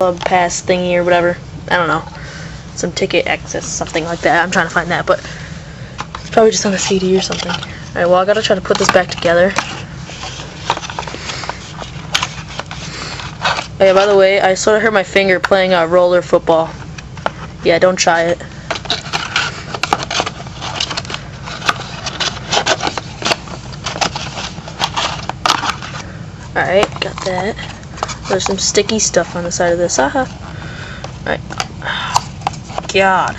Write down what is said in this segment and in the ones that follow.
club pass thingy or whatever. I don't know. Some ticket access, something like that. I'm trying to find that, but it's probably just on a CD or something. Alright, well, I gotta try to put this back together. Oh yeah, by the way, I sort of hurt my finger playing uh, roller football. Yeah, don't try it. Alright, got that. There's some sticky stuff on the side of this. Haha. Alright. God.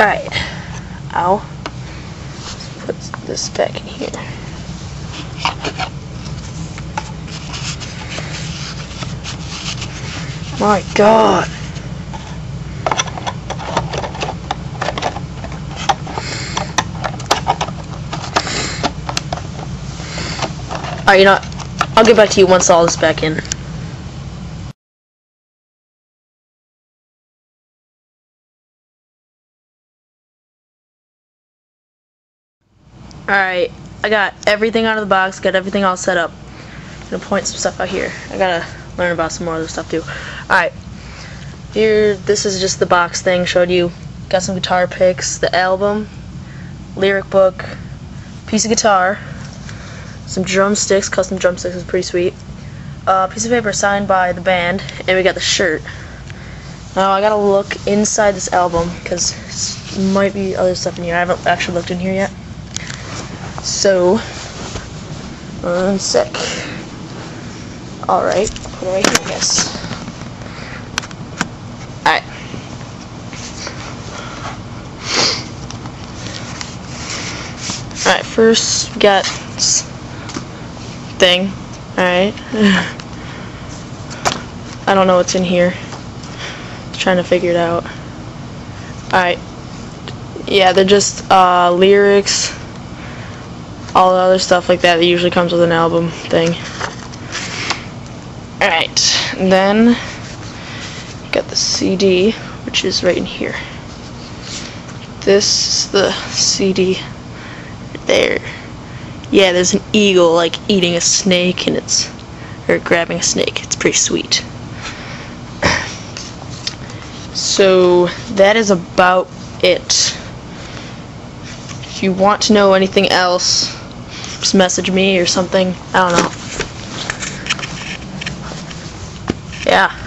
Alright. Ow. Let's put this back in here. My god. Alright, you know? I'll get back to you once all this back in. Alright, I got everything out of the box, got everything all set up. I'm gonna point some stuff out here. I gotta learn about some more other stuff too. Alright, here, this is just the box thing, showed you. Got some guitar picks, the album, lyric book, piece of guitar, some drumsticks, custom drumsticks is pretty sweet. A uh, piece of paper signed by the band, and we got the shirt. Now I gotta look inside this album because might be other stuff in here. I haven't actually looked in here yet. So, one sec. Alright, put it right here, I guess. Alright. Alright, first we got thing. Alright. I don't know what's in here. trying to figure it out. Alright. Yeah, they're just uh, lyrics, all the other stuff like that that usually comes with an album thing. Alright, then got the CD, which is right in here. This is the CD there. Yeah, there's an eagle like eating a snake and it's or grabbing a snake. It's pretty sweet. So that is about it. If you want to know anything else, just message me or something. I don't know. Yeah.